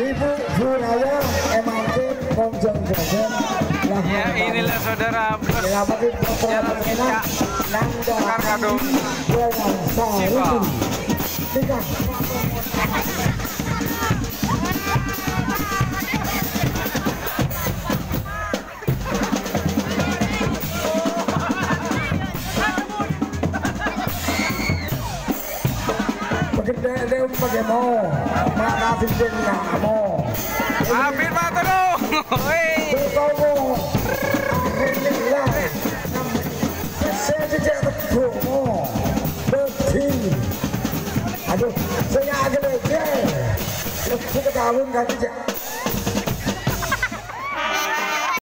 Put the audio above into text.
Ibu Buraya MRT Konjong Jogen Ya inilah saudara Dilamatin Jalan Kecak Pagkita dia pakai mau Tudung Wih Bertemu Alhamdulillah Saya tidak Bertim Aduh Saya agak leceh Lepas ketahuan kan tidak